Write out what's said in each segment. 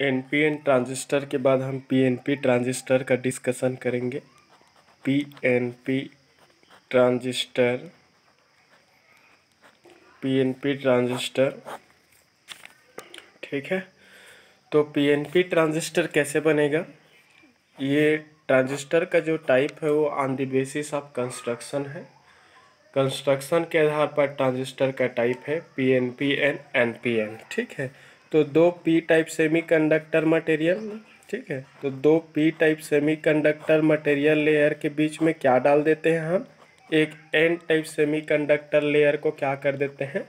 NPN transistor के बाद हम पीएनपी ट्रांजिस्टर का डिस्कशन करेंगे। पीएनपी ट्रांजिस्टर पीएनपी ट्रांजिस्टर ठीक है? तो पीएनपी ट्रांजिस्टर कैसे बनेगा? ये ट्रांजिस्टर का जो टाइप है वो on the basis of construction है। कंस्ट्रक्शन के आधार पर ट्रांजिस्टर का टाइप है पीएनपी एन एनपीएन ठीक है? तो दो पी टाइप सेमीकंडक्टर मटेरियल ठीक है? तो दो P type semiconductor material layer के बीच में क्या डाल देते हैं हम? एक एन टाइप सेमीकंडक्टर लेयर को क्या कर देते हैं?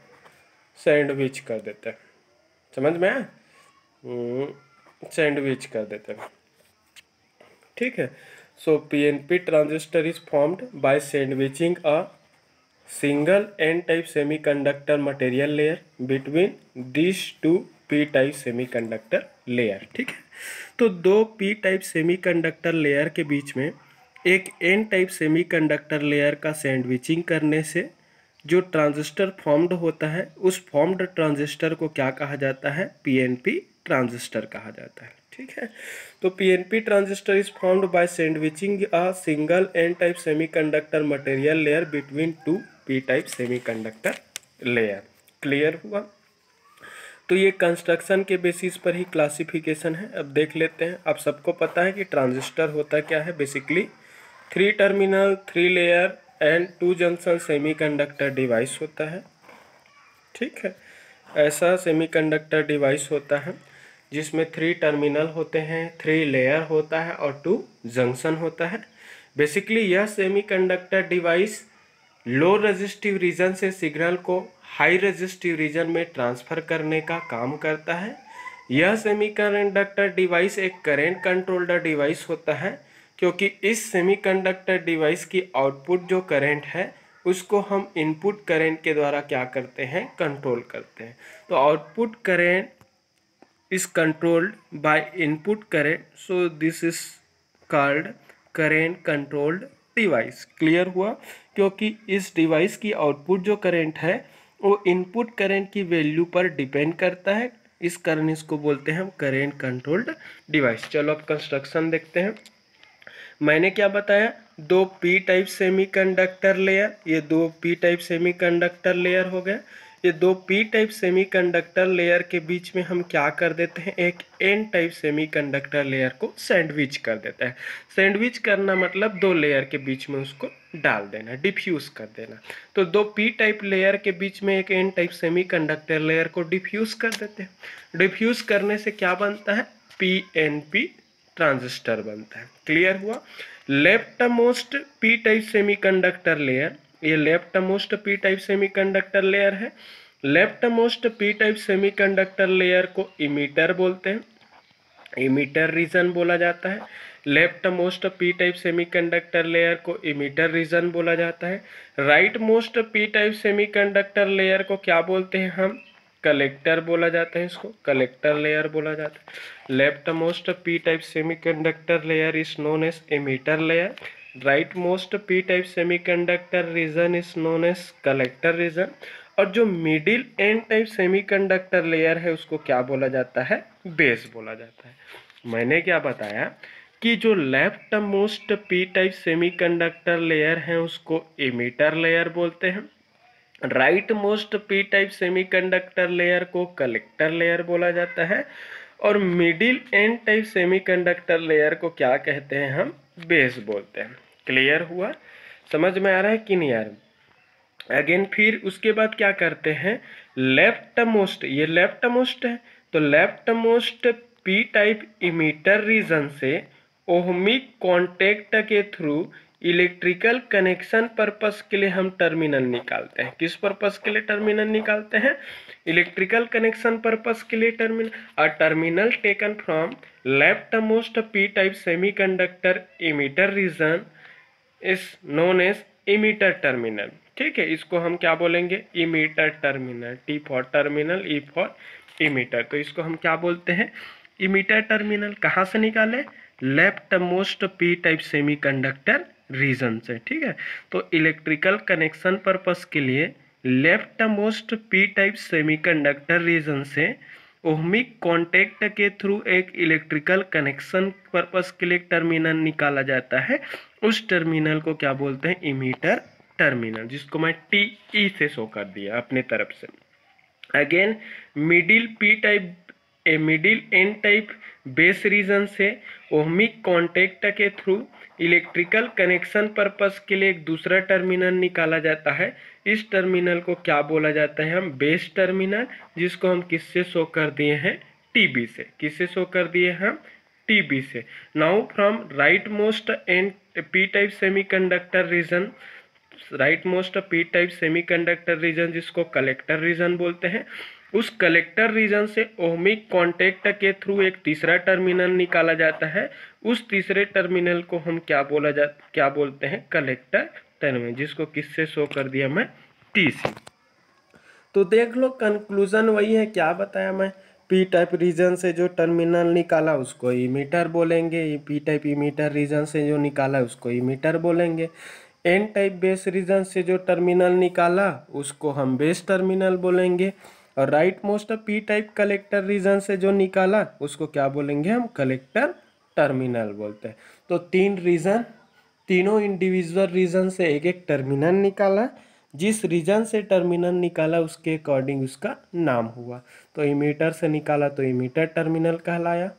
सैंडविच कर देते हैं। समझ में आया? सैंडविच कर देते हैं। ठीक है? So P N P transistor is formed by sandwiching a single N type semiconductor material layer between this two P type semiconductor layer ठीक है? तो दो पी टाइप सेमीकंडक्टर लेयर के बीच में एक एन टाइप सेमीकंडक्टर लेयर का sandwiching करने से जो ट्रांजिस्टर फॉर्म्ड होता है, उस फॉर्म्ड ट्रांजिस्टर को क्या कहा जाता है? पीएनपी ट्रांजिस्टर कहा जाता है, ठीक है? तो PNP transistor is formed by sandwiching a single N type semiconductor material layer between two P type semiconductor layer clear हुआ? तो ये कंस्ट्रक्शन के बेसिस पर ही क्लासिफिकेशन है। अब देख लेते हैं। आप सबको पता है कि ट्रांजिस्टर होता क्या है? Basically three terminal three layer and two junction semiconductor device होता है। ठीक है? ऐसा सेमीकंडक्टर डिवाइस होता है, जिसमें थ्री टर्मिनल होते हैं थ्री लेयर होता है और टू जंक्शन होता है। बेसिकली यह semiconductor device low resistive region से सिग्नल को हाई रजिस्टिव रीजन में ट्रांसफ़र करने का काम करता है। यह सेमीकंडक्टर डिवाइस एक करेंट कंट्रोल्ड डिवाइस होता है, क्योंकि इस सेमीकंडक्टर डिवाइस की आउटपुट जो करंट है, उसको हम इनपुट करंट के द्वारा क्या करते हैं? कंट्रोल करते हैं। तो output current is controlled by input current so this is called current controlled device clear हुआ? क्योंकि इस डिवाइस की आउटपुट जो करंट है वो इनपुट करंट की वैल्यू पर डिपेंड करता है। इस कारण इसको बोलते हैं हम करेंट कंट्रोल्ड डिवाइस चलो अब कंस्ट्रक्शन देखते हैं। मैंने क्या बताया? दो पी टाइप सेमीकंडक्टर लेयर ये दो पी टाइप सेमीकंडक्टर लेयर हो गया ये दो पी टाइप सेमीकंडक्टर लेयर के बीच में हम क्या कर देते हैं? एक एन टाइप सेमीकंडक्टर लेयर को सैंडविच कर देते हैं। सैंडविच करना मतलब दो लेयर के बीच में उसको डाल देना डिफ्यूज कर देना। तो दो पी टाइप लेयर के बीच में एक एन टाइप सेमीकंडक्टर लेयर को डिफ्यूज कर देते हैं। डिफ्यूज करने से क्या बनता है? पी एन पी ट्रांजिस्टर बनता है। क्लियर हुआ? Left most P type semiconductor layer ये left most P type semiconductor layer है। Left most P type semiconductor layer को इमीटर बोलते हैं। इमीटर रीजन बोला जाता है। Left most P type semiconductor layer को इमीटर रीजन बोला जाता है। Right most P type semiconductor layer को क्या बोलते हैं हम? कलेक्टर बोला जाता है इसको। कलेक्टर लेयर बोला जाता है। Left most P type semiconductor layer is known as emitter layer right most P type semiconductor region is known as collector region. और जो middle N type semiconductor layer है, उसको क्या बोला जाता है? बेस बोला जाता है। मैंने क्या बताया कि जो left most P type semiconductor layer है, उसको इमीटर लेयर बोलते हैं। Right most P type semiconductor layer को कलेक्टर लेयर बोला जाता है। और middle N type semiconductor layer को क्या कहते हैं हम? बेस बोलते हैं। क्लियर हुआ? समझ में आ रहा है कि नहीं रहा? अगेन फिर उसके बाद क्या करते हैं? लेफ़्ट मोस्ट ये लेफ़्ट मोस्ट है तो left most P type emitter region से ओहमिक कॉन्टेक्ट के थ्रू इलेक्ट्रिकल कनेक्शन पर्पस के लिए हम टर्मिनल निकालते हैं। किस पर्पस के लिए टर्मिनल निकालते हैं? इलेक्ट्रिकल कनेक्शन पर्पस के लिए terminal a terminal taken from left most P type semiconductor emitter region is known as emitter terminal ठीक है, इसको हम क्या बोलेंगे? Emitter terminal T for terminal E for emitter तो इसको हम क्या बोलते हैं? इमीटर टर्मिनल कहाँ से निकाले? Left most P type semiconductor region से ठीक है? तो इलेक्ट्रिकल कनेक्शन पर्पस के लिए left most P type semiconductor region से ओहमिक कॉन्टेक्ट के थ्रू एक इलेक्ट्रिकल कनेक्शन पर्पस के लिए टर्मिनल निकाला जाता है। उस टर्मिनल को क्या बोलते हैं? इमीटर टर्मिनल जिसको मैं टी ई से शो कर दिया अपने तरफ़ से। Again middle P type a middle N type base region से ओहमिक कॉन्टेक्ट के थ्रू इलेक्ट्रिकल कनेक्शन पर्पस के लिए एक दूसरा टर्मिनल निकाला जाता है। इस टर्मिनल को क्या बोला जाता है? हम बेस टर्मिनल, जिसको हम किससे शो कर दिए हैं? टीबी से। किससे शो कर दिए हम? टीबी से। Now from right most end P type semiconductor region right most P type semiconductor region जिसको कलेक्टर रीजन बोलते हैं उस कलेक्टर रीजन से ओहमिक कॉन्टेक्ट के थ्रू एक तीसरा टर्मिनल निकाला जाता है। उस तीसरे टर्मिनल को हम क्या बोला जा, क्या बोलते हैं? कलेक्टर टर्मिनल जिसको किससे शो कर दिया मैं? टी तो देख लो कंक्लूजन वही है, क्या बताया मैं? पी टाइप रीजन से जो टर्मिनल निकाला, उसको इमीटर बोलेंगे। पी टाइप इमीटर रीजन से जो निकाला, उसको इमीटर बोलेंगे। एन टाइप बेस रीजन से जो टर्मिनल निकाला, उसको हम बेस टर्मिनल बोलेंगे। और right most P type collector region से जो निकाला, उसको क्या बोलेंगे हम? कलेक्टर टर्मिनल बोलते हैं। तो तीन रीजन तीनों इंडिविजुअल रीजन से एक एक टर्मिनल निकाला। जिस रीजन से टर्मिनल निकाला, उसके अकॉर्डिंग उसका नाम हुआ। तो इमीटर से निकाला तो इमीटर टर्मिनल कहलाया।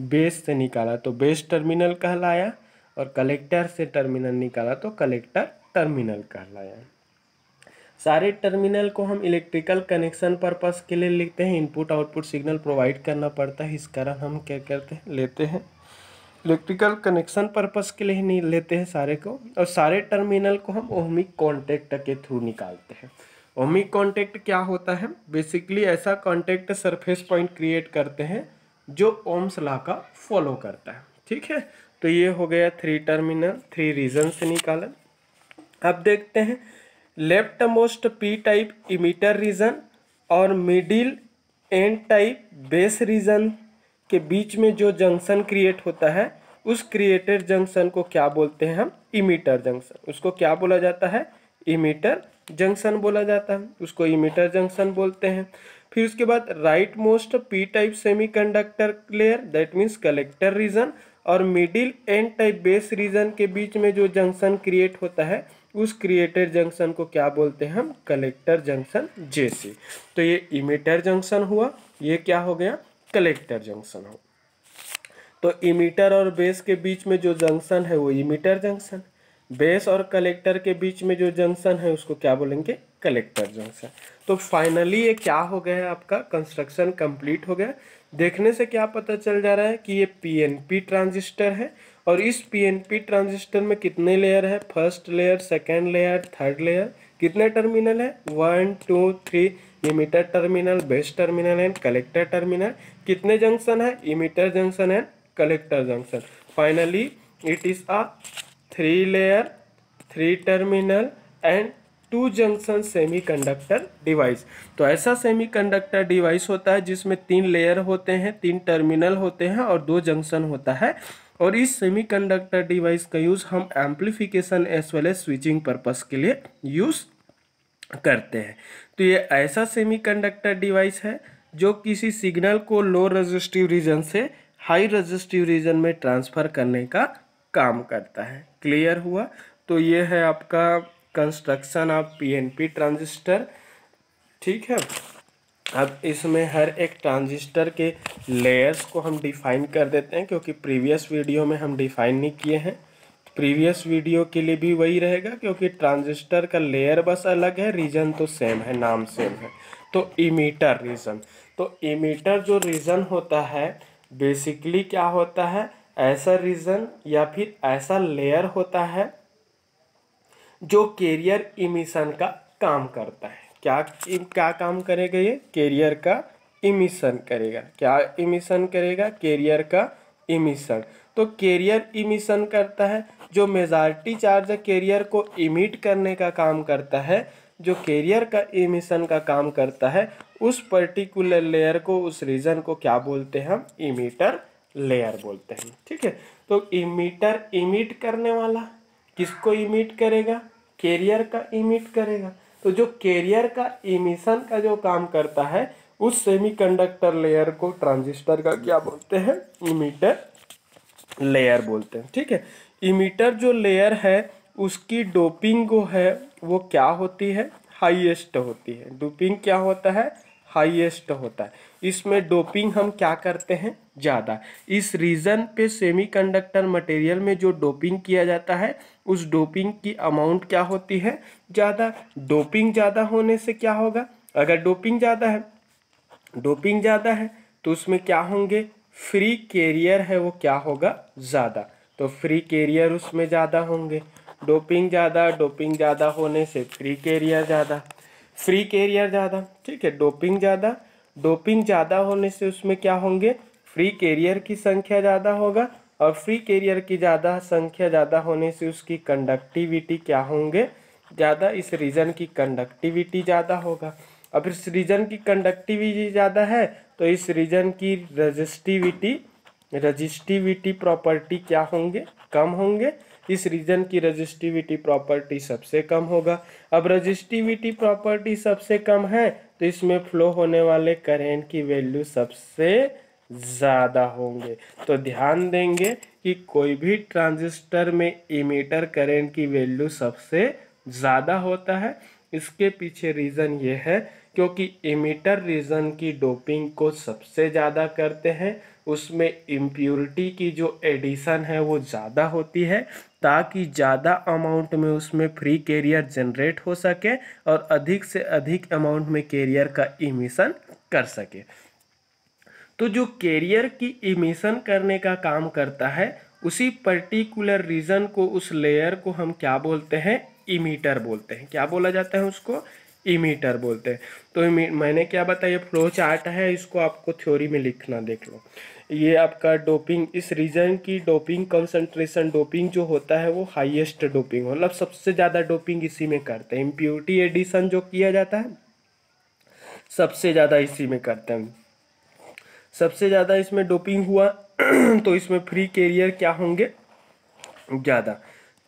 बेस से निकाला तो बेस टर्मिनल कहलाया। और कलेक्टर से टर्मिनल निकाला तो कलेक्टर टर्मिनल कहलाया। सारे टर्मिनल को हम इलेक्ट्रिकल कनेक्शन पर्पस के लिए लिखते हैं। इनपुट, आउटपुट, सिग्नल प्रोवाइड करना पड़ता है। इस कारण हम क्या करते हैं, लेते हैं। इलेक्ट्रिकल कनेक्शन पर्पस के लिए ही नहीं लेते हैं सारे को। और सारे टर्मिनल को हम ओहमिक कॉन्टेक्ट के थ्रू निकालते हैं। ओहमिक कॉन्टेक्ट क्या होता है? बेसिकली ऐसा कॉन्टेक्ट सरफेस पॉइंट क्रिएट करते हैं, जो ओम्स ला का फॉलो करता है। ठीक है? तो ये हो गया थ्री टर्मिनल, थ्री रीजन से निकाला। अब देखते हैं left most P type emitter region और middle N type base region के बीच में जो जंक्शन क्रिएट होता है, उस क्रिएटेड जंक्शन को क्या बोलते हैं हम? Emitter junction. उसको क्या बोला जाता है? इमीटर जंक्शन बोला जाता है। उसको इमीटर जंक्शन बोलते हैं। फिर उसके बाद right most P type semiconductor layer that means collector region और middle N type base region के बीच में जो जंक्शन क्रिएट होता है उस क्रिएटेड जंक्शन को क्या बोलते हैं हम? Collector junction JC. तो ये इमीटर जंक्शन हुआ, ये क्या हो गया? कलेक्टर जंक्शन हो तो इमीटर और बेस के बीच में जो जंक्शन है वो इमीटर जंक्शन बेस और कलेक्टर के बीच में जो जंक्शन है उसको क्या बोलेंगे? कलेक्टर जंक्शन तो फाइनली ये क्या हो गया आपका? कंस्ट्रक्शन कंप्लीट हो गया। देखने से क्या पता चल जा रहा है कि ये पीएनपी ट्रांजिस्टर है और इस पीएनपी ट्रांजिस्टर में कितने लेयर है? First layer second layer third layer कितने टर्मिनल है? One two three emitter terminal base terminal and collector terminal कितने जंक्शन है? Emitter junction and collector junction finally it is a three layer three terminal and two junction semiconductor device तो ऐसा semiconductor device होता है जिसमें तीन layer होते हैं, तीन टर्मिनल होते हैं और दो जंक्शन होता है। और इस सेमीकंडक्टर डिवाइस का यूज़ हम amplification as well as switching purpose के लिए यूज़ करते हैं। तो ये ऐसा सेमीकंडक्टर डिवाइस है जो किसी सिग्नल को लो रजिस्टिव रीजन से हाई रजिस्टिव रीजन में ट्रांसफ़र करने का काम करता है। क्लियर हुआ? तो ये है आपका कंस्ट्रक्शन ऑफ़ पीएनपी ट्रांजिस्टर ठीक है? अब इसमें हर एक ट्रांजिस्टर के लेयर्स को हम डिफाइन कर देते हैं, क्योंकि प्रीवियस वीडियो में हम डिफाइन नहीं किए हैं। प्रीवियस वीडियो के लिए भी वही रहेगा, क्योंकि ट्रांजिस्टर का लेयर बस अलग है रीजन तो सेम है, नाम सेम है। तो इमीटर रीजन तो इमीटर जो रीजन होता है बेसिकली क्या होता है? ऐसा रीजन या फिर ऐसा लेयर होता है, जो कैरियर इमिशन का काम करता है। क्या क्या काम करेगा ये? कैरियर का इमिशन करेगा। क्या इमिशन करेगा? कैरियर का इमिशन तो कैरियर इमिशन करता है जो मेजॉरिटी चार्ज कैरियर को इमिट करने का काम करता है। जो कैरियर का इमिशन का काम करता है, उस पर्टिकुलर लेयर को, उस रीजन को क्या बोलते हैं हम? इमीटर लेयर बोलते हैं। ठीक है? तो इमीटर इमिट करने वाला किसको इमिट करेगा? कैरियर का इमिट करेगा। तो जो कैरियर का इमिशन का जो काम करता है, उस सेमीकंडक्टर लेयर को ट्रांजिस्टर का क्या बोलते हैं? इमीटर लेयर बोलते हैं, ठीक है? इमीटर जो लेयर है, उसकी डोपिंग जो है, वो क्या होती है? हाईएस्ट होती है। डोपिंग क्या होता है? हाईएस्ट होता है। इसमें डोपिंग हम क्या करते हैं? ज़्यादा। इस रीजन पे सेमीकंडक्टर मटेरियल में जो डोपिंग किया जाता है उस डोपिंग की अमाउंट क्या होती है? ज़्यादा डोपिंग ज़्यादा होने से क्या होगा? अगर डोपिंग ज़्यादा है डोपिंग ज़्यादा है तो उसमें क्या होंगे? फ्री कैरियर है वो क्या होगा? ज़्यादा। तो फ्री कैरियर उसमें ज़्यादा होंगे। डोपिंग ज़्यादा डोपिंग ज़्यादा होने से फ्री कैरियर ज़्यादा। फ्री कैरियर ज़्यादा, ठीक है? डोपिंग ज़्यादा डोपिंग ज़्यादा होने से उसमें क्या होंगे? फ्री कैरियर की संख्या ज़्यादा होगा। और फ्री कैरियर की ज़्यादा संख्या ज़्यादा होने से उसकी कंडक्टिविटी क्या होंगे? ज़्यादा इस रीजन की कंडक्टिविटी ज़्यादा होगा। अब इस रीजन की कंडक्टिविटी ज़्यादा है तो इस रीजन की रजिस्टिविटी रजिस्टिविटी प्रॉपर्टी क्या होंगे? कम होंगे। इस रीजन की रजिस्टिविटी प्रॉपर्टी सबसे कम होगा। अब रजिस्टिविटी प्रॉपर्टी सबसे कम है तो इसमें फ्लो होने वाले करेंट की वैल्यू सबसे ज़्यादा होंगे। तो ध्यान देंगे कि कोई भी ट्रांजिस्टर में इमीटर करेंट की वैल्यू सबसे ज़्यादा होता है। इसके पीछे रीज़न ये है, क्योंकि इमीटर रीजन की डोपिंग को सबसे ज़्यादा करते हैं, उसमें इम्प्योरिटी की जो एडिशन है वो ज़्यादा होती है, ताकि ज़्यादा अमाउंट में उसमें फ्री कैरियर जनरेट हो सके और अधिक से अधिक अमाउंट में कैरियर का इमिशन कर सके। तो जो कैरियर की इमिशन करने का काम करता है, उसी पर्टिकुलर रीजन को, उस लेयर को हम क्या बोलते हैं? इमीटर बोलते हैं। क्या बोला जाता है उसको? इमीटर बोलते हैं। तो मैंने क्या बताया? फ्लो चार्ट है, इसको आपको थ्योरी में लिखना देख लो। ये आपका डोपिंग इस रीजन की डोपिंग कंसंट्रेशन डोपिंग जो होता है, वो हाईएस्ट डोपिंग मतलब सबसे ज़्यादा डोपिंग इसी में करते हैं। इम्प्योरिटी एडिशन जो किया जाता है, सबसे ज़्यादा इसी में करते हैं। सबसे ज़्यादा इसमें डोपिंग हुआ तो इसमें फ्री कैरियर क्या होंगे? ज़्यादा।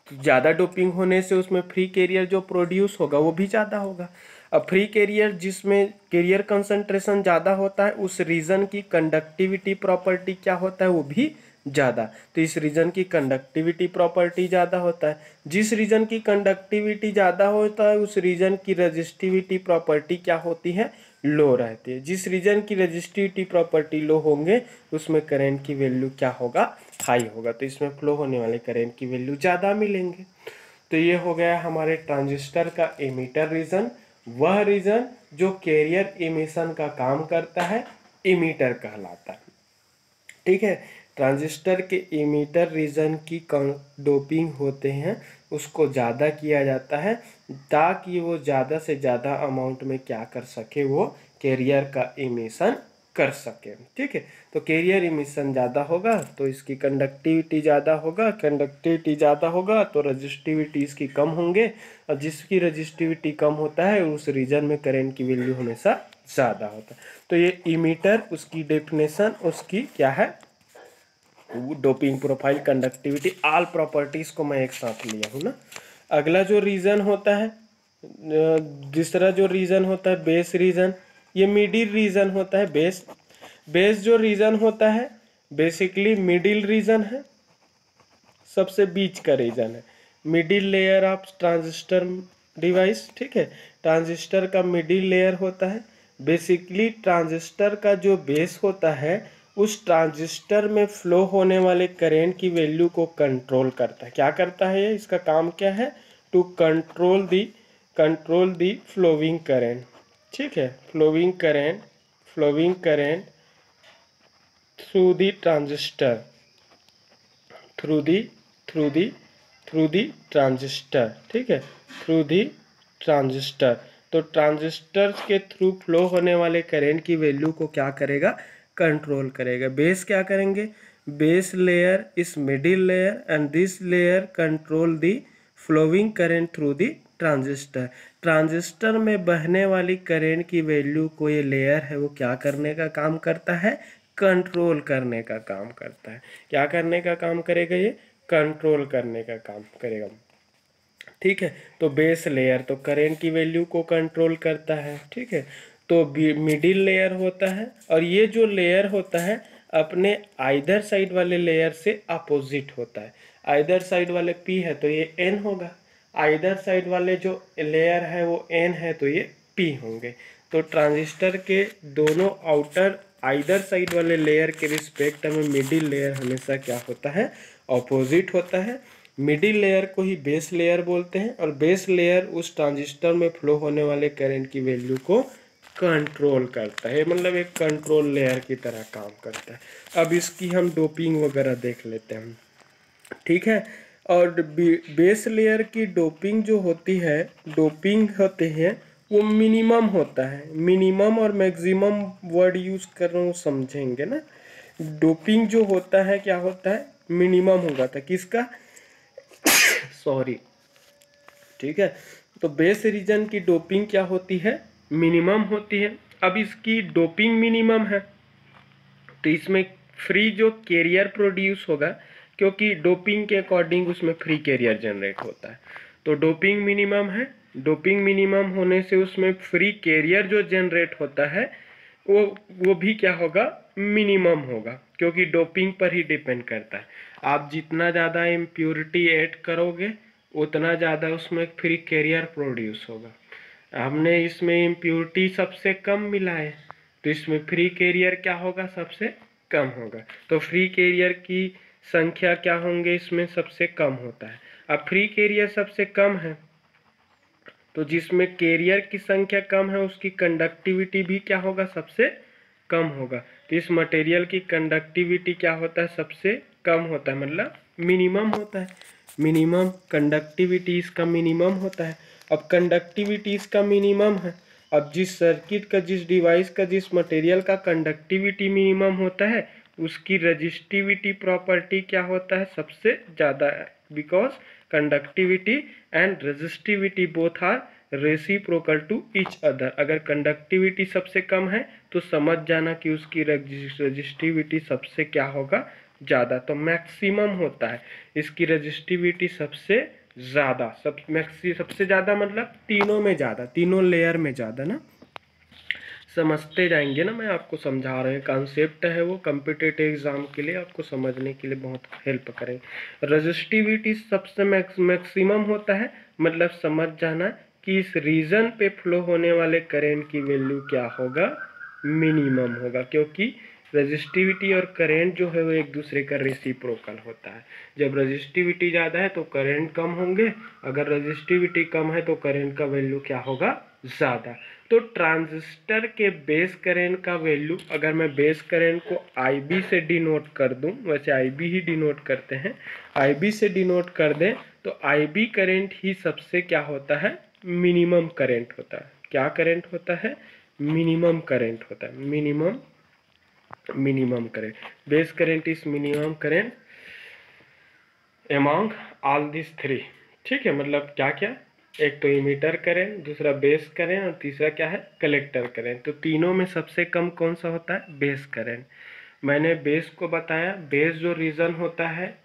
ज़्यादा डोपिंग होने से उसमें फ्री कैरियर जो प्रोड्यूस होगा, वो भी ज़्यादा होगा। अब फ्री कैरियर जिसमें कैरियर कंसंट्रेशन ज़्यादा होता है, उस रीजन की कंडक्टिविटी प्रॉपर्टी क्या होता है, वो भी ज़्यादा। तो इस रीजन की कंडक्टिविटी प्रॉपर्टी ज़्यादा होता है। जिस रीजन की कंडक्टिविटी ज़्यादा होता है, उस रीजन की रजिस्टिविटी प्रॉपर्टी क्या होती है लो रहती है। जिस रीजन की रजिस्टिविटी प्रॉपर्टी लो होंगे, उसमें करेंट की वैल्यू क्या होगा? हाई होगा। तो इसमें फ्लो होने वाले करेंट की वैल्यू ज़्यादा मिलेंगे। तो ये हो गया हमारे ट्रांजिस्टर का एमीटर रीजन वह रीजन जो कैरियर इमिशन का काम करता है इमीटर कहलाता है। ठीक है? ट्रांजिस्टर के इमीटर रीजन की डोपिंग होते हैं, उसको ज़्यादा किया जाता है। ताकि वो ज़्यादा से ज़्यादा अमाउंट में क्या कर सके, वो कैरियर का इमिशन कर सके। ठीक है? तो कैरियर इमिशन ज़्यादा होगा तो इसकी कंडक्टिविटी ज़्यादा होगा कंडक्टिविटी ज़्यादा होगा तो रजिस्टिविटी इसकी कम होंगे। और जिसकी रजिस्टिविटी कम होता है, उस रीजन में करेंट की वैल्यू हमेशा ज़्यादा होता है। तो ये इमीटर उसकी डेफिनेशन उसकी क्या है? Doping profile conductivity all properties को मैं एक साथ लिया हूँ ना। अगला जो रीज़न होता है दूसरा जो रीज़न होता है बेस रीज़न ये मिडिल रीजन होता है बेस बेस जो रीजन होता है बेसिकली मिडिल रीजन है, सबसे बीच का रीजन है। Middle layer of transistor device ठीक है? ट्रांजिस्टर का मिडिल लेयर होता है बेसिकली ट्रांजिस्टर का जो बेस होता है उस ट्रांजिस्टर में फ्लो होने वाले करेंट की वैल्यू को कंट्रोल करता है। क्या करता है ये? इसका काम क्या है? To control the control the flowing current. ठीक है? Flowing current flowing current through the transistor. Through the through the through the transistor. ठीक है? Through the transistor. तो ट्रांजिस्टर के थ्रू फ्लो होने वाले करेंट की वैल्यू को क्या करेगा? कंट्रोल करेगा। बेस क्या करेंगे? बेस लेयर इस middle layer and this layer control the flowing current through the transistor transistor में बहने वाली करेंट की वैल्यू को ये लेयर है, वो क्या करने का काम करता है? कंट्रोल करने का काम करता है। क्या करने का काम करेगा ये? कंट्रोल करने का काम करेगा। ठीक है? तो बेस लेयर तो करेंट की वैल्यू को कंट्रोल करता है। ठीक है? तो मिडिल लेयर होता है और ये जो लेयर होता है, अपने आइदर साइड वाले लेयर से अपोजिट होता है। आइदर साइड वाले पी है तो ये एन होगा। आइदर साइड वाले जो लेयर है वो एन है तो ये पी होंगे। तो ट्रांजिस्टर के दोनों आउटर आइदर साइड वाले लेयर के रिस्पेक्ट में मिडिल लेयर हमेशा क्या होता है? ऑपोजिट होता है। मिडिल लेयर को ही बेस लेयर बोलते हैं और बेस लेयर उस ट्रांजिस्टर में फ्लो होने वाले करंट की वैल्यू को कंट्रोल करता है मतलब एक कंट्रोल लेयर की तरह काम करता है। अब इसकी हम डोपिंग वगैरह देख लेते हैं। ठीक है? और बेस लेयर की डोपिंग जो होती है डोपिंग होते हैं, वो मिनिमम होता है। मिनिमम और मैक्सिमम वर्ड यूज़ कर रहा हूँ, समझेंगे ना? डोपिंग जो होता है, क्या होता है? मिनिमम होगा था। किसका? सॉरी ठीक है? तो बेस रीजन की डोपिंग क्या होती है? मिनिमम होती है। अब इसकी डोपिंग मिनिमम है। तो इसमें फ्री जो कैरियर प्रोड्यूस होगा, क्योंकि डोपिंग के अकॉर्डिंग उसमें फ्री कैरियर जनरेट होता है। तो डोपिंग मिनिमम है। डोपिंग मिनिमम होने से उसमें फ्री कैरियर जो जनरेट होता है, वो वो भी क्या होगा? मिनिमम होगा, क्योंकि डोपिंग पर ही डिपेंड करता है। आप जितना ज़्यादा इम्प्योरिटी ऐड करोगे, उतना ज़्यादा उसमें फ्री कैरियर प्रोड्यूस होगा। हमने इसमें इम्प्योरिटी सबसे कम मिला है। तो इसमें फ्री कैरियर क्या होगा? सबसे कम होगा। तो फ्री कैरियर की संख्या क्या होंगे? इसमें सबसे कम होता है। अब फ्री कैरियर सबसे कम है तो जिसमें कैरियर की संख्या कम है, उसकी कंडक्टिविटी भी क्या होगा? सबसे कम होगा। तो इस मटेरियल की कंडक्टिविटी क्या होता है? सबसे कम होता है। मतलब मिनिमम होता है। मिनिमम कंडक्टिविटी इसका मिनिमम होता है। अब कंडक्टिविटी इसका मिनिमम है। अब जिस सर्किट का, जिस डिवाइस का, जिस मटेरियल का कंडक्टिविटी मिनिमम होता है, उसकी रजिस्टिविटी प्रॉपर्टी क्या होता है? सबसे ज़्यादा है। Because conductivity and resistivity both are reciprocal to each other अगर कंडक्टिविटी सबसे कम है तो समझ जाना कि उसकी रजिस्टिविटी सबसे क्या होगा? ज़्यादा। तो मैक्सिमम होता है। इसकी रजिस्टिविटी सबसे ज़्यादा, सब मैक्सी सबसे ज़्यादा मतलब तीनों में ज़्यादा, तीनों लेयर में ज़्यादा ना? समझते जाएँगे ना, मैं आपको समझा रहे हैं कॉन्सेप्ट है वो कम्पिटेटिव एग्ज़ाम के लिए, आपको समझने के लिए बहुत हेल्प करेंगे रजिस्टिविटी सबसे मैक्स मैक्सिमम होता है मतलब समझ जाना कि इस रीजन पे फ्लो होने वाले करेंट की वैल्यू क्या होगा? मिनिमम होगा, क्योंकि रजिस्टिविटी और करेंट जो है वो एक दूसरे का रेसिप्रोकल होता है। जब रजिस्टिविटी ज़्यादा है तो करेंट कम होंगे, अगर रजिस्टिविटी कम है तो करेंट का वैल्यू क्या होगा? ज़्यादा। तो ट्रांजिस्टर के बेस करेंट का वैल्यू अगर मैं बेस करेंट को आईबी से डिनोट कर दूँ, वैसे आईबी ही डिनोट करते हैं। आईबी से डिनोट कर दें तो आई करेंट ही सबसे क्या होता है? मिनिमम करेंट होता है। क्या करेंट होता है? मिनिमम करेंट होता है। Minimum minimum current base current is minimum current among all this three. ठीक है मतलब क्या क्या? एक तो इमीटर करें, दूसरा बेस करें और तीसरा क्या है? कलेक्टर करें। तो तीनों में सबसे कम कौन सा होता है? बेस करेंट मैंने बेस को बताया, बेस जो रीजन होता है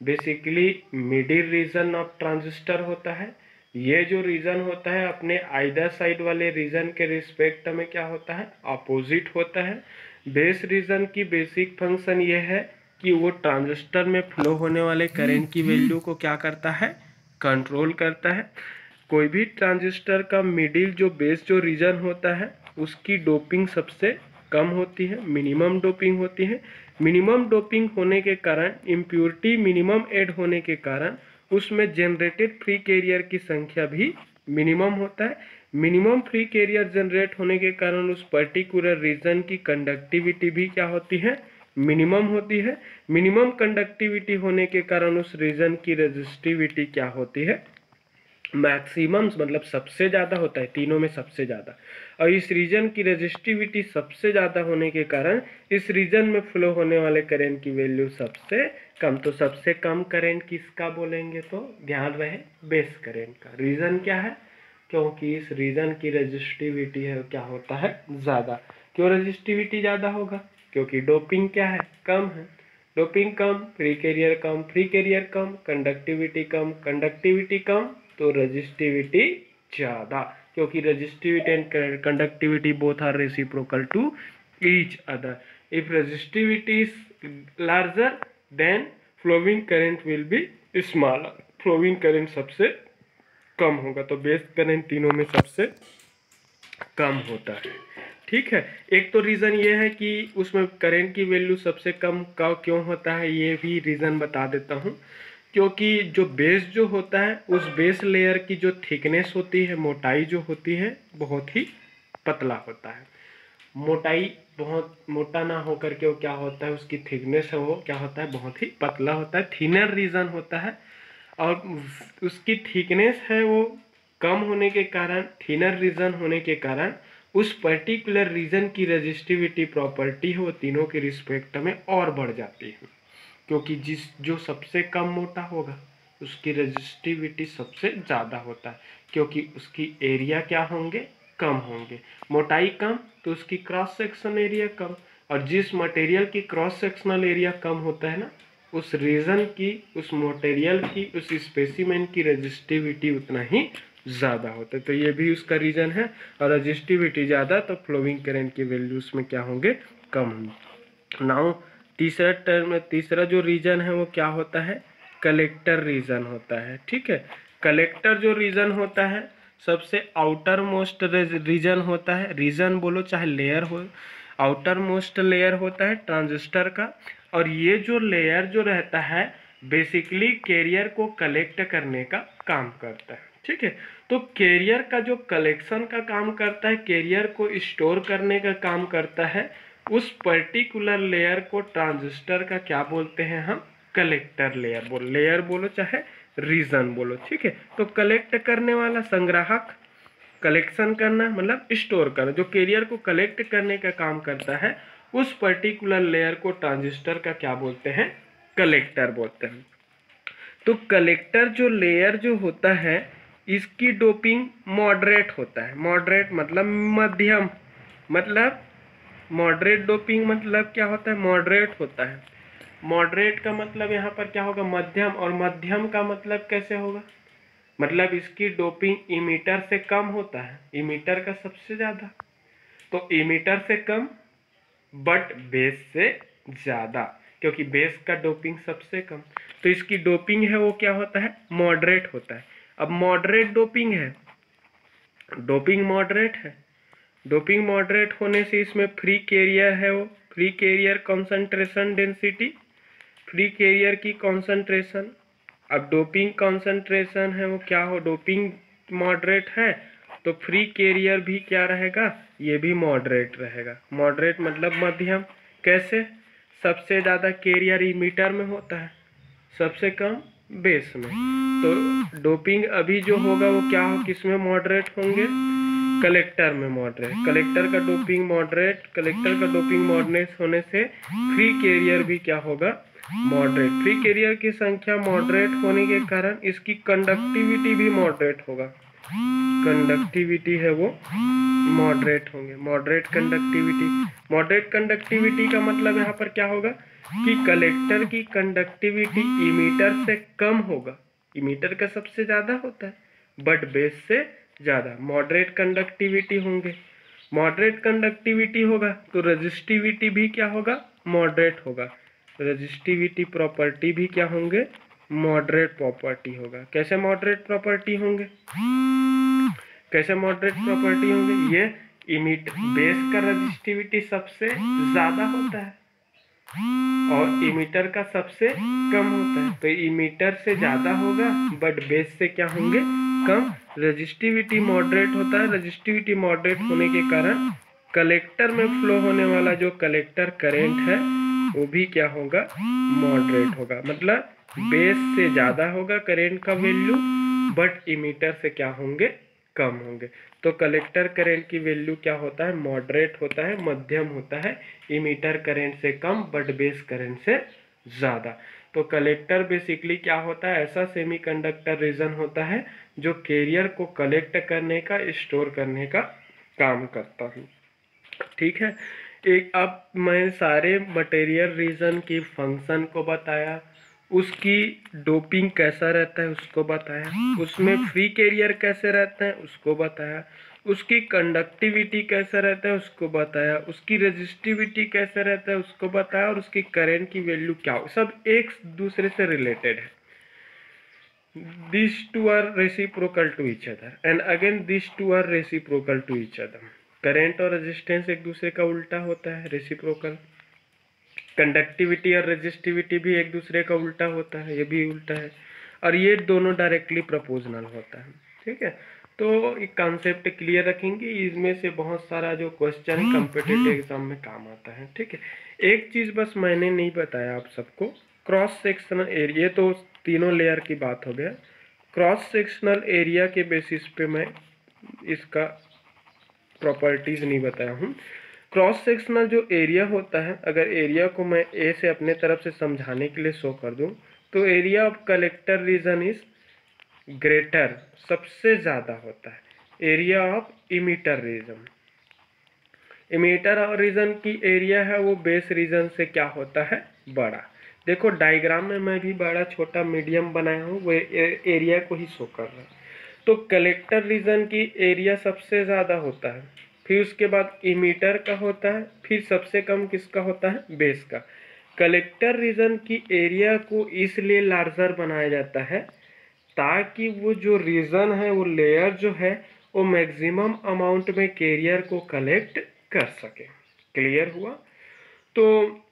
basically middle region of transistor होता है। ये जो रीजन होता है, अपने आइदर साइड वाले रीजन के रिस्पेक्ट में क्या होता है? अपोजिट होता है। बेस रीजन की बेसिक फ़ंक्शन ये है कि वो ट्रांजिस्टर में फ्लो होने वाले करंट की वैल्यू को क्या करता है? कंट्रोल करता है। कोई भी ट्रांजिस्टर का मिडिल जो बेस जो रीजन होता है, उसकी डोपिंग सबसे कम होती है, मिनिमम डोपिंग होती है। मिनिमम डोपिंग होने के कारण, इम्प्योरिटी मिनिमम एड होने के कारण, उसमें जनरेटेड फ्री कैरियर की संख्या भी मिनिमम होता है। मिनिमम फ्री कैरियर जनरेट होने के कारण उस पर्टिकुलर रीजन की कंडक्टिविटी भी क्या होती है? मिनिमम होती है। मिनिमम कंडक्टिविटी होने के कारण उस रीजन की रजिस्टिविटी क्या होती है? मैक्सिमम मतलब सबसे ज़्यादा होता है, तीनों में सबसे ज़्यादा। और इस रीजन की रजिस्टिविटी सबसे ज़्यादा होने के कारण इस रीजन में फ्लो होने वाले करेंट की वैल्यू सबसे कम। तो सबसे कम करेंट किसका बोलेंगे तो? ध्यान रहे, बेस करेंट का। रीज़न क्या है? क्योंकि इस रीजन की रजिस्टिविटी है, क्या होता है? ज़्यादा। क्यों रजिस्टिविटी ज़्यादा होगा? क्योंकि डोपिंग क्या है? कम है। डोपिंग कम फ्री कैरियर कम फ्री कैरियर कम कंडक्टिविटी कम कंडक्टिविटी कम तो रजिस्टिविटी ज़्यादा। क्योंकि resistivity and conductivity both are reciprocal to each other if resistivity is larger then flowing current will be smaller flowing current सबसे कम होगा तो बेस करेंट तीनों में सबसे कम होता है। ठीक है? एक तो रीज़न ये है कि उसमें करंट की वैल्यू सबसे कम का क्यों होता है, ये भी रीज़न बता देता हूँ। क्योंकि जो बेस जो होता है, उस बेस लेयर की जो थिकनेस होती है, मोटाई जो होती है, बहुत ही पतला होता है। मोटाई बहुत, मोटा ना होकर के वो क्या होता है, उसकी थिकनेस है वो क्या होता है, बहुत ही पतला होता है। थिनर रीजन होता है और उसकी थिकनेस है वो कम होने के कारण थिनर रीजन होने के कारण, उस पर्टिकुलर रीजन की रजिस्टिविटी प्रॉपर्टी है वो तीनों के रिस्पेक्ट में और बढ़ जाती है। क्योंकि जिस, जो सबसे कम मोटा होगा, उसकी रजिस्टिविटी सबसे ज़्यादा होता है। क्योंकि उसकी एरिया क्या होंगे? कम होंगे। मोटाई कम तो उसकी क्रॉस सेक्शन एरिया कम। और जिस मटेरियल की क्रॉस सेक्शनल एरिया कम होता है ना उस रीजन की, उस मटेरियल की, उस स्पेसिमेन की रजिस्टिविटी उतना ही ज़्यादा होता है। तो ये भी उसका रीज़न है। और रजिस्टिविटी ज़्यादा तो फ्लोइंग करेंट की वैल्यूज़ में क्या होंगे? कम होंगे। नाउ तीसरा टर्म तीसरा जो रीजन है, वो क्या होता है? कलेक्टर रीजन होता है। ठीक है? कलेक्टर जो रीजन होता है, सबसे आउटर मोस्ट रीजन होता है। रीजन बोलो, चाहे लेयर हो। आउटर मोस्ट लेयर होता है ट्रांजिस्टर का। और ये जो लेयर जो रहता है बेसिकली कैरियर को कलेक्ट करने का काम करता है, ठीक है? तो कैरियर का जो कलेक्शन का काम करता है कैरियर को स्टोर करने का काम करता है, उस पर्टिकुलर लेयर को ट्रांजिस्टर का क्या बोलते हैं हम? कलेक्टर लेयर बोलो लेयर बोलो चाहे रीजन बोलो, ठीक है? तो कलेक्ट करने वाला संग्राहक कलेक्शन करना मतलब स्टोर करना, जो कैरियर को कलेक्ट करने का काम करता है उस पर्टिकुलर लेयर को ट्रांजिस्टर का क्या बोलते हैं? कलेक्टर बोलते हैं। तो कलेक्टर जो लेयर जो होता है, इसकी डोपिंग मॉडरेट होता है। मॉडरेट मतलब मध्यम। मतलब मॉडरेट डोपिंग मतलब क्या होता है? मॉडरेट होता है। मॉडरेट का मतलब यहाँ पर क्या होगा? मध्यम। और मध्यम का मतलब कैसे होगा? मतलब इसकी डोपिंग इमीटर से कम होता है। इमीटर का सबसे ज़्यादा। तो इमीटर से कम बट बेस से ज़्यादा, क्योंकि बेस का डोपिंग सबसे कम। तो इसकी डोपिंग है, वो क्या होता है? मॉडरेट होता है। अब मॉडरेट डोपिंग है। डोपिंग मॉडरेट है। डोपिंग मॉडरेट होने से इसमें फ्री कैरियर है वो। Free carrier concentration density free carrier की कॉन्सेंट्रेशन अब डोपिंग कॉन्सेंट्रेशन है वो क्या हो? डोपिंग मॉडरेट है। तो फ्री कैरियर भी क्या रहेगा? ये भी मॉडरेट रहेगा। मॉडरेट मतलब मध्यम। कैसे? सबसे ज़्यादा कैरियर मीटर में होता है। सबसे कम बेस में। तो डोपिंग अभी जो होगा वो क्या हो, किसमें मॉडरेट होंगे? कलेक्टर में मॉडरेट कलेक्टर का डोपिंग मॉडरेट कलेक्टर का डोपिंग मॉडरेट होने से फ्री कैरियर भी क्या होगा? मॉडरेट फ्री कैरियर की संख्या मॉडरेट होने के कारण इसकी कंडक्टिविटी भी मॉडरेट होगा। कंडक्टिविटी है वो मॉडरेट होंगे। मॉडरेट कंडक्टिविटी मॉडरेट कंडक्टिविटी का मतलब यहाँ पर क्या होगा? कि कलेक्टर की कंडक्टिविटी इमीटर से कम होगा। इमीटर का सबसे ज़्यादा होता है बट बेस से ज़्यादा। मॉडरेट कंडक्टिविटी होंगे। मॉडरेट कंडक्टिविटी होगा तो रजिस्टिविटी भी क्या होगा? मॉडरेट होगा। रजिस्टिविटी प्रॉपर्टी भी क्या होंगे? मॉडरेट प्रॉपर्टी होगा। कैसे मॉडरेट प्रॉपर्टी होंगे? कैसे मॉडरेट प्रॉपर्टी होंगे? ये इमिट बेस का रजिस्टिविटी सबसे ज़्यादा होता है और इमीटर का सबसे कम होता है। तो इमीटर से ज़्यादा होगा बट बेस से क्या होंगे? कम। रजिस्टिविटी मॉडरेट होता है। रजिस्टिविटी मॉडरेट होने के कारण कलेक्टर में फ्लो होने वाला जो कलेक्टर करेंट है, वो भी क्या होगा? मॉडरेट होगा। मतलब बेस से ज़्यादा होगा करेंट का वैल्यू बट इमीटर से क्या होंगे? कम होंगे। तो कलेक्टर करंट की वैल्यू क्या होता है? मॉडरेट होता है, मध्यम होता है। इमीटर करंट से कम बट बेस करंट से ज़्यादा। तो कलेक्टर बेसिकली क्या होता है? ऐसा सेमीकंडक्टर रीजन होता है, जो कैरियर को कलेक्ट करने का स्टोर करने का काम करता है। ठीक है? एक, अब मैं सारे मटेरियल रीजन की फ़ंक्शन को बताया। उसकी डोपिंग कैसा रहता है उसको बताया। उसमें फ्री कैरियर कैसे रहते हैं उसको बताया। उसकी कंडक्टिविटी कैसा रहता है उसको बताया। उसकी रजिस्टिविटी कैसे रहता है उसको बताया। और उसकी करेंट की वैल्यू क्या हो। सब एक दूसरे से रिलेटेड है। This two are reciprocal to each other and again this two are reciprocal to each other current और रेजिस्टेंस एक दूसरे का उल्टा होता है रेसिप्रोकल कंडक्टिविटी और रेजिस्टिविटी भी एक दूसरे का उल्टा होता है ये भी उल्टा है। और ये दोनों डायरेक्टली प्रपोजनल होता है ठीक है? तो एक कॉन्सेप्ट क्लियर रखेंगे इसमें से बहुत सारा जो क्वेश्चन कम्पिटेटिव एग्ज़ाम में काम आता है ठीक है? एक चीज़ बस मैंने नहीं बताया आप सबको क्रॉस सेक्शनल एरिया तो तीनों लेयर की बात हो गया। क्रॉस सेक्शनल एरिया के बेसिस पे मैं इसका प्रॉपर्टीज़ नहीं बताया हूँ। क्रॉस सेक्शनल जो एरिया होता है, अगर एरिया को मैं ए से अपने तरफ़ से समझाने के लिए शो कर दूँ तो area of collector region is greater सबसे ज़्यादा होता है। Area of emitter region emitter region की एरिया है, वो बेस रीजन से क्या होता है? बड़ा। देखो डायग्राम में मैं भी बड़ा, छोटा मीडियम बनाया हूँ, वो एरिया को ही शो कर रहा है। तो कलेक्टर रीजन की एरिया सबसे ज़्यादा होता है। फिर उसके बाद इमीटर का होता है, फिर सबसे कम किसका होता है? बेस का। कलेक्टर रीजन की एरिया को इसलिए लार्जर बनाया जाता है ताकि वो जो रीजन है, वो लेयर जो है, वो मैक्सिमम अमाउंट में कैरियर को कलेक्ट कर सके। क्लियर हुआ? तो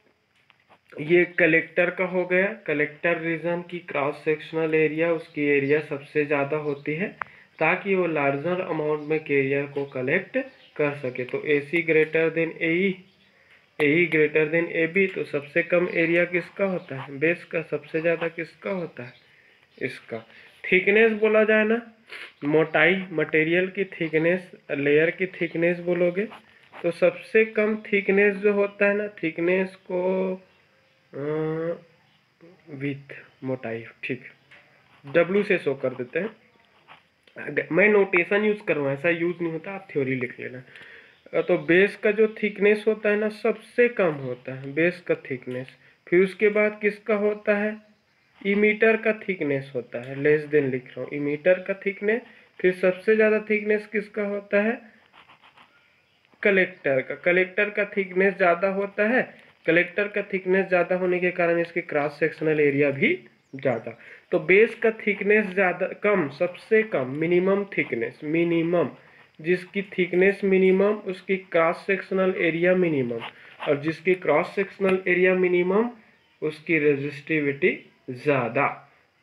ये कलेक्टर का हो गया। कलेक्टर रीजन की क्रॉस सेक्शनल एरिया उसकी एरिया सबसे ज़्यादा होती है ताकि वो लार्जर अमाउंट में कैरियर को कलेक्ट कर सके। तो A C greater than A E greater than A B तो सबसे कम एरिया किसका होता है? बेस का सबसे ज़्यादा किसका होता है? इसका। थिकनेस बोला जाए ना, मोटाई मटेरियल की थिकनेस लेयर की थिकनेस बोलोगे तो सबसे कम थिकनेस जो होता है ना थिकनेस को विथ मोटाई, ठीक। डब्लू से शो कर देते हैं। मैं नोटेशन यूज़ कर रहा हूँ ऐसा यूज़ नहीं होता, आप थ्योरी लिख लेना। तो बेस का जो थिकनेस होता है ना, सबसे कम होता है बेस का थिकनेस फिर उसके बाद किसका होता है? इमीटर का थिकनेस होता है लेस देन लिख रहा हूँ। इमीटर का थिकनेस फिर सबसे ज़्यादा थिकनेस किसका होता है? कलेक्टर का। कलेक्टर का थिकनेस ज़्यादा होता है कलेक्टर का थिकनेस ज़्यादा होने के कारण इसके क्रॉस सेक्शनल एरिया भी ज़्यादा। तो बेस का थिकनेस ज़्यादा, कम, सबसे कम मिनिमम थिकनेस मिनिमम जिसकी थिकनेस मिनिमम उसकी क्रॉस सेक्शनल एरिया मिनिमम और जिसकी क्रॉस सेक्शनल एरिया मिनिमम उसकी रेजिस्टिविटी ज़्यादा।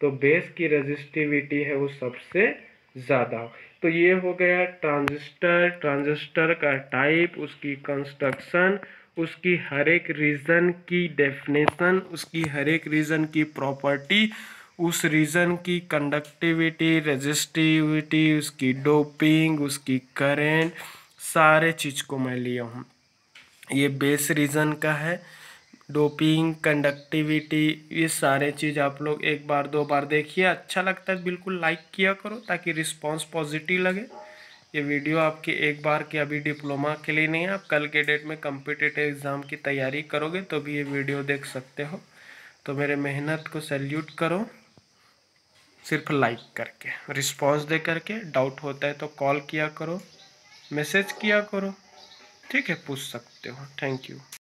तो बेस की रेजिस्टिविटी है वो सबसे ज़्यादा। तो ये हो गया ट्रांजिस्टर ट्रांजिस्टर का टाइप उसकी कंस्ट्रक्शन उसकी हर एक रीज़न की डेफिनेशन उसकी हर एक रीज़न की प्रॉपर्टी उस रीज़न की कंडक्टिविटी रेजिस्टिविटी उसकी डोपिंग उसकी करेंट सारे चीज़ को मैं लिया हूँ। ये बेस रीज़न का है। डोपिंग कंडक्टिविटी ये सारे चीज़ आप लोग एक बार दो बार देखिए। अच्छा लगता है, बिल्कुल लाइक किया करो ताकि रिस्पांस पॉजिटिव लगे। ये वीडियो आपके एक बार के अभी डिप्लोमा के लिए नहीं है। आप कल के डेट में कम्पिटेटिव एग्ज़ाम की तैयारी करोगे तो भी ये वीडियो देख सकते हो। तो मेरे मेहनत को सैल्यूट करो, सिर्फ़ लाइक करके, रिस्पांस दे करके। डाउट होता है तो कॉल किया करो, मैसेज किया करो, ठीक है, पूछ सकते हो। Thank you.